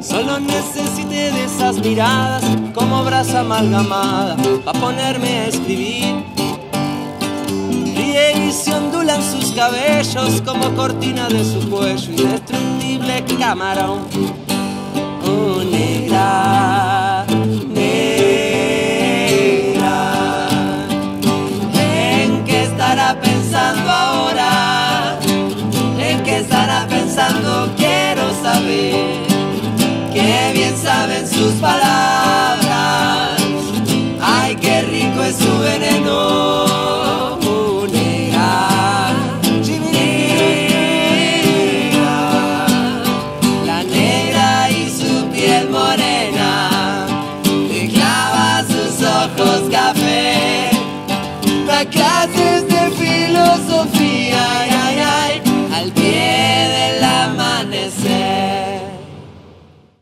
Solo necesité de esas miradas como brasa amalgamada para ponerme a escribir. Ríe y se ondulan sus cabellos como cortina de su cuello, indestructible camarón. Oh, negra, negra. ¿En qué estará pensando ahora? ¿En qué estará pensando? Quiero saber. Sus palabras. Ay, qué rico es su veneno. Oh,